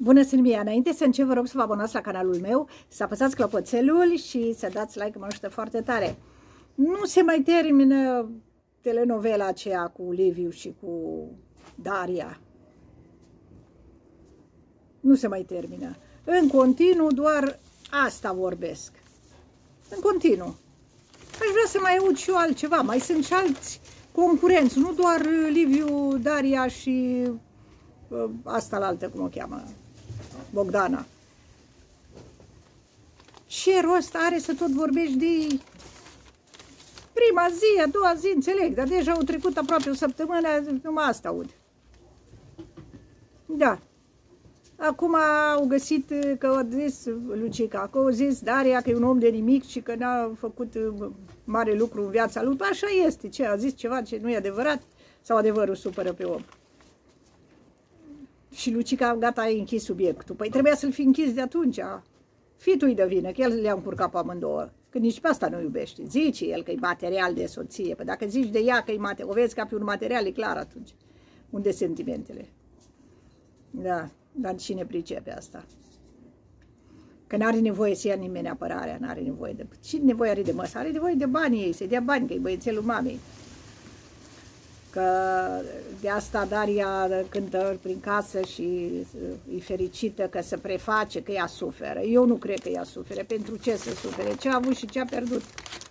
Bună, Silvia! Înainte să încep, vă rog să vă abonați la canalul meu, să apăsați clopoțelul și să dați like, mă ajută foarte tare. Nu se mai termină telenovela aceea cu Liviu și cu Daria. Nu se mai termină. În continuu doar asta vorbesc. În continuu. Aș vrea să mai aud și eu altceva. Mai sunt și alți concurenți, nu doar Liviu, Daria și uh, asta la altă, cum o cheamă, Bogdana. Ce rost are să tot vorbești de prima zi, a doua zi, înțeleg, dar deja au trecut aproape o săptămână, numai asta aud. Da. Acum au găsit că au zis Lucica, că au zis Daria că e un om de nimic și că n-a făcut uh, mare lucru în viața lui. Așa este. Ce? A zis ceva ce nu e adevărat? Sau adevărul supără pe om? Și Lucica, gata, ai închis subiectul. Păi trebuia să-l fi închis de atunci. Fitul-i de vină, că el le-a încurcat pe amândouă. Că nici pe asta nu iubește. Zice el că e material de soție. Păi dacă zici de ea că e material, o vezi ca pe un material, e clar atunci. Unde sentimentele? Da, dar cine pricepe asta? Că n-are nevoie să ia nimeni apărarea, n-are nevoie de... Cine nevoie are de măsă? Are nevoie de banii ei, să dea bani, că e băiețelul mamei că de asta Daria cântă prin casă și e fericită că se preface, că ea suferă. Eu nu cred că ea suferă. Pentru ce să sufere? Ce a avut și ce a pierdut?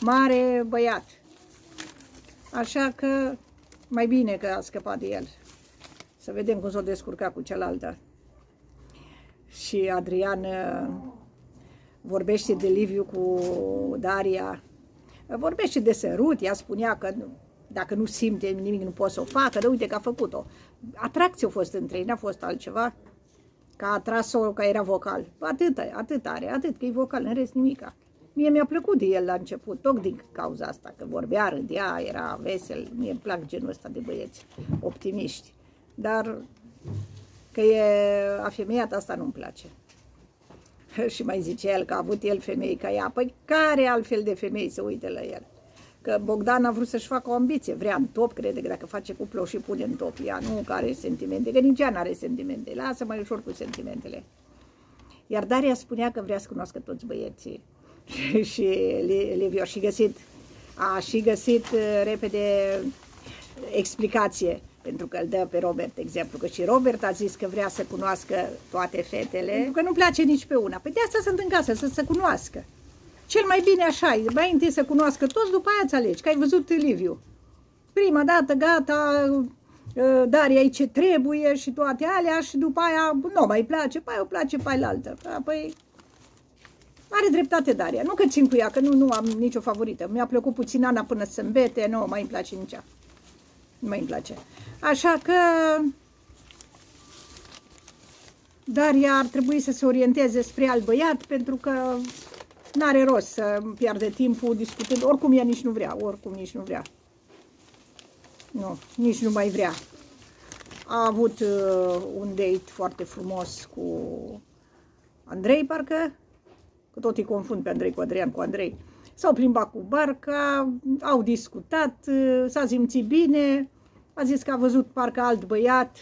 Mare băiat. Așa că mai bine că a scăpat de el. Să vedem cum s-o descurca cu cealaltă. Și Adrian uh, vorbește de Liviu cu Daria. Vorbește de sărut, ea spunea că dacă nu simte nimic, nu poate să o facă, dar uite că a făcut-o. Atracție a fost între ei, n-a fost altceva. Că a atras-o, că era vocal. Atât, atât are, atât, că e vocal, în rest nimica. Mie mi-a plăcut de el la început, tot din cauza asta, că vorbea, râdea, era vesel. Mie îmi plac genul ăsta de băieți, optimiști. Dar că e afemeiat, asta nu-mi place. Și mai zice el că a avut el femei ca ea. Păi care altfel de femei să uite la el? Că Bogdan a vrut să-și facă o ambiție, vrea în top, crede că dacă face cuplu și pune în top, ea nu are sentimente, că nici ea nu are sentimente, lasă mai ușor cu sentimentele. Iar Daria spunea că vrea să cunoască toți băieții și Liviu a și găsit, a și găsit uh, repede explicație pentru că îl dă pe Robert exemplu, că și Robert a zis că vrea să cunoască toate fetele, pentru că nu place nici pe una. Păi de asta sunt în casă, să se cunoască. Cel mai bine așa e, mai întâi să cunoască toți, după aia îți alegi, că ai văzut Liviu. Prima dată, gata, ă, Daria e ce trebuie și toate alea și după aia nu mai place, pe aia o place pe aia altă. Păi are dreptate Daria, nu că țin cu ea, că nu, nu am nicio favorită. Mi-a plăcut puțin Ana până să îmbete, nu mai îmi place nici ea. Nu mai îmi place. Așa că Daria ar trebui să se orienteze spre alt băiat pentru că N-are rost să pierde timpul discutând, oricum ea nici nu vrea, oricum nici nu vrea. Nu, nici nu mai vrea. A avut uh, un date foarte frumos cu Andrei, parcă, că tot îi confund pe Andrei cu Adrian cu Andrei. S-au plimbat cu barca, au discutat, uh, s-a simțit bine, a zis că a văzut parcă alt băiat,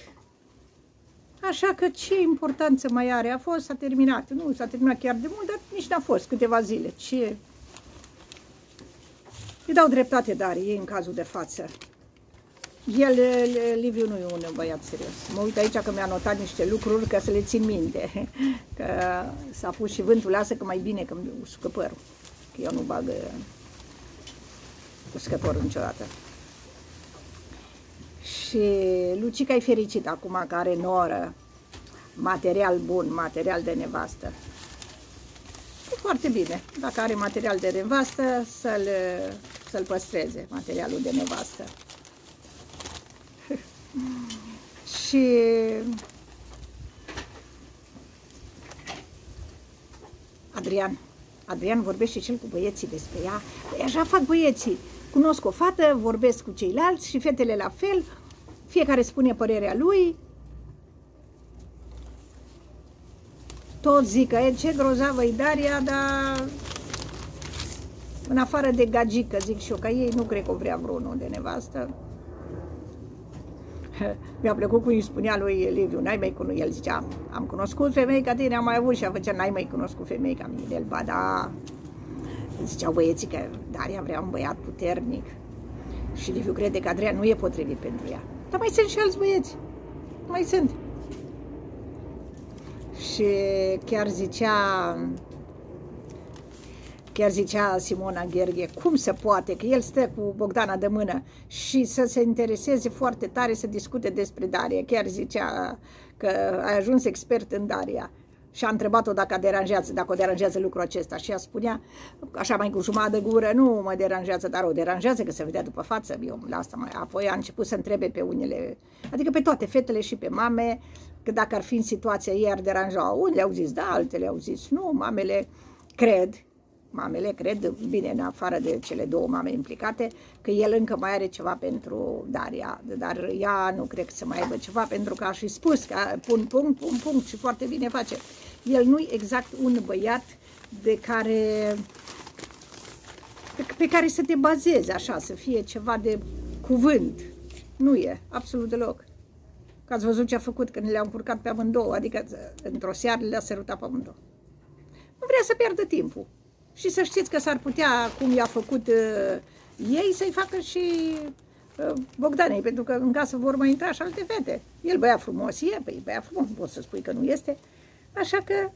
Așa că ce importanță mai are? A fost, s-a terminat. Nu s-a terminat chiar de mult, dar nici n-a fost câteva zile. Ce? Îi dau dreptate, dar e în cazul de față. El, Liviu, nu e un băiat serios. Mă uit aici că mi-a notat niște lucruri ca să le țin minte. Că s-a pus și vântul, lasă că mai bine că uscă părul. Că eu nu bag uscă părul niciodată. Și Lucica e fericită acum că are noră, material bun, material de nevastă. E foarte bine. Dacă are material de nevastă, să-l să, păstreze, materialul de nevastă. și Adrian. Adrian vorbește cel cu băieții despre ea. Păi așa fac băieții. Cunosc o fată, vorbesc cu ceilalți și fetele la fel, fiecare spune părerea lui. Tot zic că e ce grozavă e Daria, dar în afară de gagică, zic și eu, că ei nu cred că o vrea vreunul de nevastă. Mi-a plăcut cum îi spunea lui Liviu, n-ai mai cunoscut, el zicea, am cunoscut femei ca tine, am mai avut și a făcea, n-ai mai cunoscut femei ca mine, el, ba da, ziceau băieții că Daria vrea un băiat puternic și Liviu crede că Adrian nu e potrivit pentru ea. Dar mai sunt și alți băieți, mai sunt. Și chiar zicea, chiar zicea Simona Gherghe, cum se poate că el stă cu Bogdana de mână și să se intereseze foarte tare să discute despre Daria. Chiar zicea că a ajuns expert în Daria și a întrebat-o dacă deranjează, dacă o deranjează lucrul acesta și ea spunea, așa mai cu jumătate de gură, nu mă deranjează, dar o deranjează că se vedea după față, eu la asta mai. Apoi a început să întrebe pe unele, adică pe toate fetele și pe mame, că dacă ar fi în situația ei ar deranja. Unele au zis da, altele au zis nu, mamele cred, mamele cred, bine, în afară de cele două mame implicate, că el încă mai are ceva pentru Daria, dar ea nu cred că să mai aibă ceva, pentru că a și spus că pun punct, pun punct și foarte bine face. El nu e exact un băiat de care pe, pe care să te bazezi așa, să fie ceva de cuvânt. Nu e, absolut deloc. Că ați văzut ce a făcut când le-a încurcat pe amândouă, adică într-o seară le-a sărutat pe amândouă. Nu vrea să pierdă timpul. Și să știți că s-ar putea, cum i-a făcut uh, ei, să-i facă și uh, Bogdanei, pentru că în casă vor mai intra și alte fete. El băia frumos e, păi băia frumos, nu poți să spui că nu este. Așa că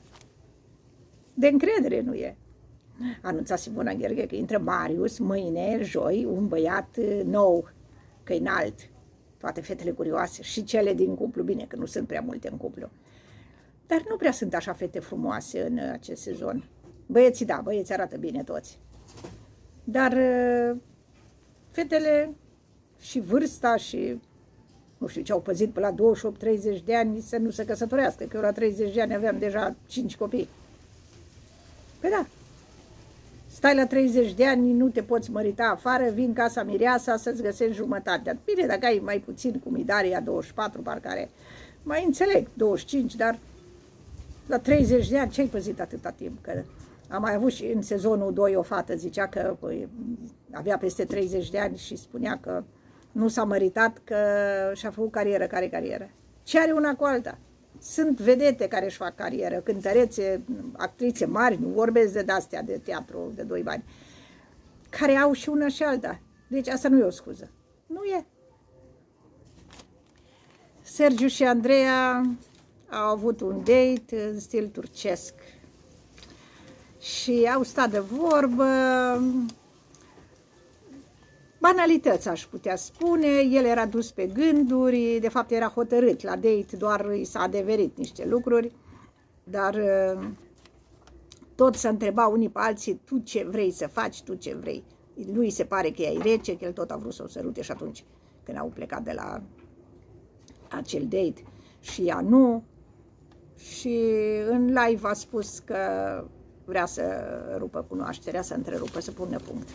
de încredere nu e. Anunța Simona Gherghe că intră Marius mâine, joi, un băiat uh, nou, că înalt. Toate fetele curioase și cele din cuplu, bine că nu sunt prea multe în cuplu. Dar nu prea sunt așa fete frumoase în acest sezon. Băieții, da, băieții arată bine toți. Dar uh, fetele și vârsta și nu știu ce au păzit până la 28-30 de ani să nu se căsătorească, că eu la 30 de ani aveam deja 5 copii. Păi da, stai la 30 de ani, nu te poți mărita afară, vin casa mireasa să-ți găsești jumătatea. Bine, dacă ai mai puțin, cum e Daria, 24, parcă are, mai înțeleg, 25, dar la 30 de ani ce ai păzit atâta timp? Că am mai avut și în sezonul 2 o fată, zicea că păi, avea peste 30 de ani și spunea că nu s-a măritat, că și-a făcut carieră, care carieră. Ce are una cu alta? Sunt vedete care își fac carieră, cântărețe, actrițe mari, nu vorbesc de astea de teatru de doi bani, care au și una și alta. Deci asta nu e o scuză. Nu e. Sergiu și Andreea au avut un date în stil turcesc și au stat de vorbă, banalități aș putea spune, el era dus pe gânduri, de fapt era hotărât. La date, doar i s-a adeverit niște lucruri, dar uh, tot să întreba unii pe alții, tu ce vrei să faci, tu ce vrei. Lui se pare că e rece, că el tot a vrut să o sărute și atunci când au plecat de la acel date. Și ea nu. Și în live a spus că vrea să rupă cunoașterea, să întrerupă, să pună punct.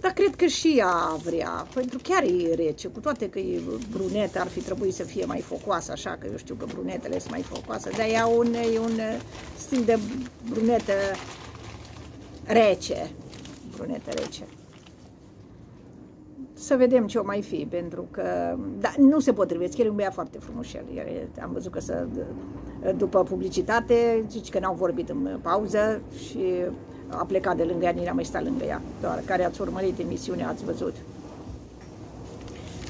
Dar cred că și ea vrea, pentru chiar e rece, cu toate că e brunetă, ar fi trebuit să fie mai focoasă, așa, că eu știu că brunetele sunt mai focoase, dar ea un, e un stil de brunetă rece, brunetă rece. Să vedem ce o mai fi, pentru că da, nu se potrivesc, el e un băiat foarte frumos el, am văzut că să după publicitate, zici că n-au vorbit în pauză și a plecat de lângă ea, nici n-a mai stat lângă ea. Doar care ați urmărit emisiunea, ați văzut.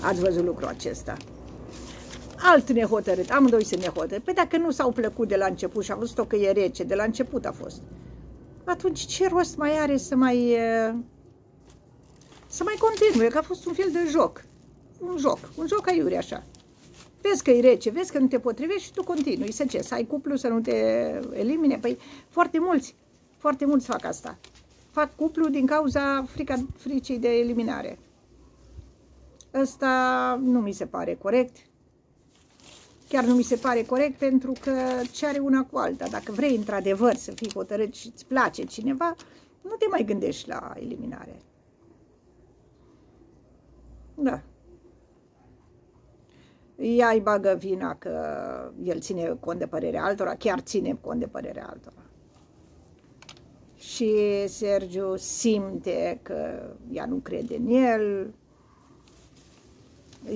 Ați văzut lucrul acesta. Alt nehotărât, amândoi sunt nehotărât. Păi dacă nu s-au plăcut de la început și am văzut-o că e rece, de la început a fost. Atunci ce rost mai are să mai... să mai continue, că a fost un fel de joc. Un joc, un joc aiure așa. Vezi că e rece, vezi că nu te potrivești și tu continui. Să ce? Să ai cuplu, să nu te elimine? Păi foarte mulți, foarte mulți fac asta. Fac cuplu din cauza frica, fricii de eliminare. Ăsta nu mi se pare corect. Chiar nu mi se pare corect pentru că ce are una cu alta. Dacă vrei într-adevăr să fii hotărât și îți place cineva, nu te mai gândești la eliminare. Da ea îi bagă vina că el ține cont de părerea altora, chiar ține cont de părerea altora. Și Sergiu simte că ea nu crede în el,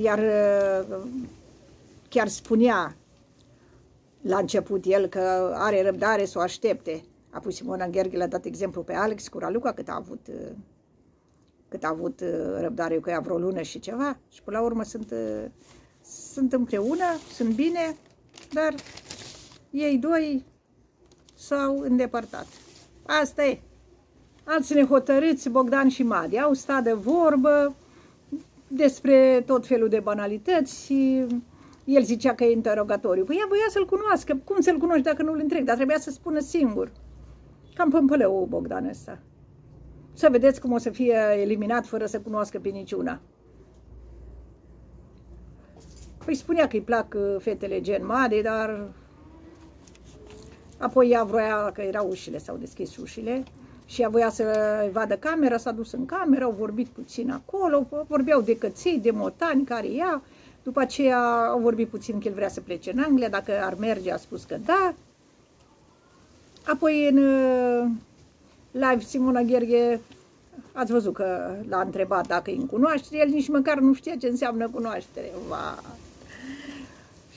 Iar uh, chiar spunea la început el că are răbdare să o aștepte. Apoi Simona Gherghe l-a dat exemplu pe Alex cu Raluca cât a avut, uh, cât a avut uh, răbdare cu ea vreo lună și ceva. Și până la urmă sunt, sunt împreună, sunt bine, dar ei doi s-au îndepărtat. Asta e. Alții nehotărâți, Bogdan și Madi, au stat de vorbă despre tot felul de banalități și el zicea că e interogatoriu. Păi ea voia să-l cunoască. Cum să-l cunoști dacă nu-l întreg? Dar trebuia să spună singur. Cam pămpălău Bogdan ăsta. Să vedeți cum o să fie eliminat fără să cunoască pe niciuna. Păi spunea că îi plac uh, fetele gen Madi, dar apoi ea vroia, că erau ușile, s-au deschis ușile, și ea voia să vadă camera, s-a dus în cameră, au vorbit puțin acolo, vorbeau de căței, de motani care ia, după aceea au vorbit puțin că el vrea să plece în Anglia, dacă ar merge a spus că da. Apoi în uh, live Simona Gherghe ați văzut că l-a întrebat dacă îi cunoaște, el nici măcar nu știa ce înseamnă cunoaștere. Va.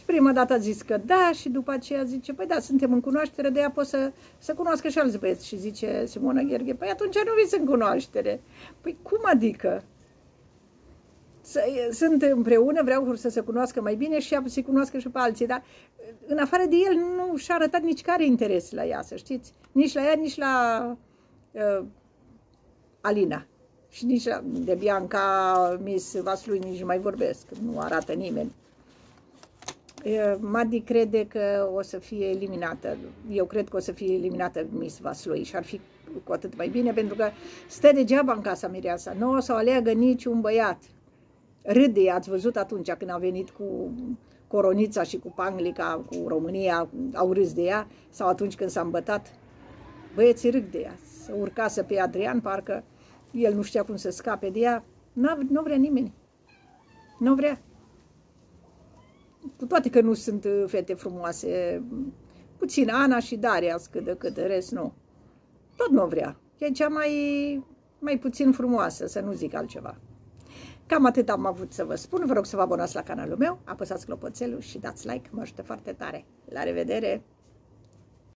Prima dată a zis că da și după aceea zice, păi da, suntem în cunoaștere, de ea pot să, să cunoască și alți băieți. Și zice Simona Gherghe, păi atunci nu viți în cunoaștere. Păi cum adică? Sunt împreună, vreau să se cunoască mai bine și să cunoască și pe alții, dar în afară de el nu și-a arătat nici care interes la ea, să știți. Nici la ea, nici la uh, Alina. Și nici la, de Bianca, Miss Vaslui, nici nu mai vorbesc, nu arată nimeni. Madi crede că o să fie eliminată. Eu cred că o să fie eliminată Miss Vaslui și ar fi cu atât mai bine, pentru că stă degeaba în casa mireasa. Nu o să o aleagă niciun băiat. Râde, ați văzut atunci când a venit cu Coronița și cu Panglica, cu România, au râs de ea, sau atunci când s-a îmbătat. Băieții râd de ea. Să urcase pe Adrian, parcă el nu știa cum să scape de ea. Nu vrea nimeni. Nu vrea cu toate că nu sunt uh, fete frumoase, puțin Ana și Daria, cât de cât, de rest nu. Tot nu vrea. E cea mai, mai puțin frumoasă, să nu zic altceva. Cam atât am avut să vă spun. Vă rog să vă abonați la canalul meu, apăsați clopoțelul și dați like, mă ajută foarte tare. La revedere!